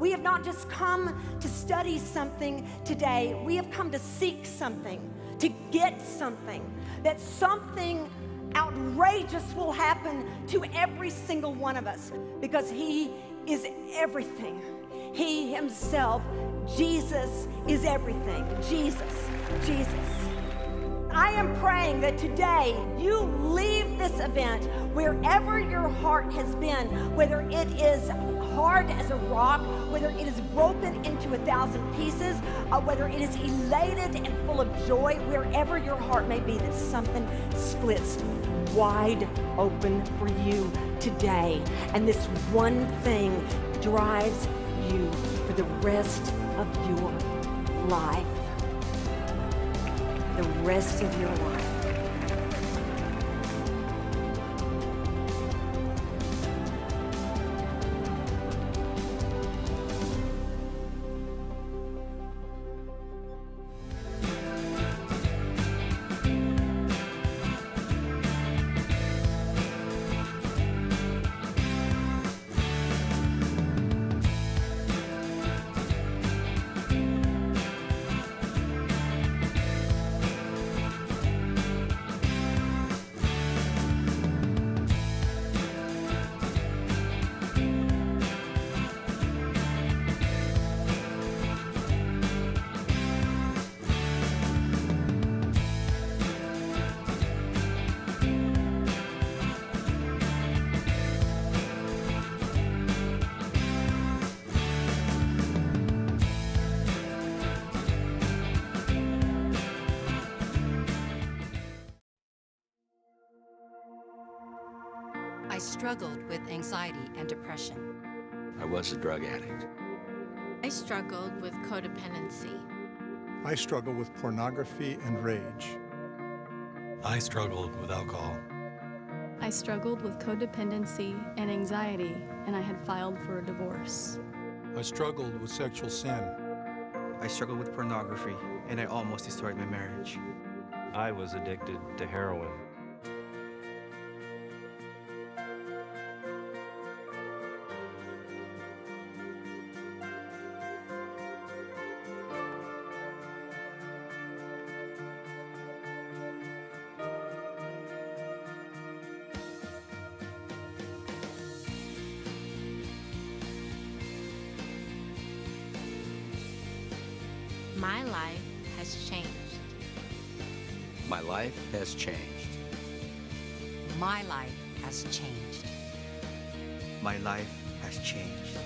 We have not just come to study something today, we have come to seek something, to get something. That something outrageous will happen to every single one of us because He is everything. He Himself, Jesus, is everything. Jesus, Jesus. I am praying that today you leave this event wherever your heart has been, whether it is hard as a rock, whether it is broken into a thousand pieces, uh, whether it is elated and full of joy, wherever your heart may be, that something splits wide open for you today. And this one thing drives you for the rest of your life. The rest of your life. Struggled with anxiety and depression. I was a drug addict. I struggled with codependency. I struggle with pornography and rage. I struggled with alcohol. I struggled with codependency and anxiety, and I had filed for a divorce. I struggled with sexual sin. I struggled with pornography, and I almost destroyed my marriage. I was addicted to heroin. My life has changed. My life has changed. My life has changed. My life has changed.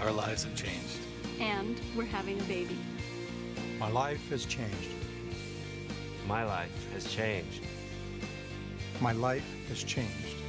Our lives have changed. And we're having a baby. My life has changed. My life has changed. My life has changed.